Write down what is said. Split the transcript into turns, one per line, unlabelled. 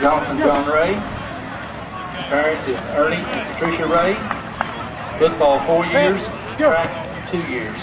Johnson John Ray. Parents is Ernie and Patricia Ray. Football four years, track two years.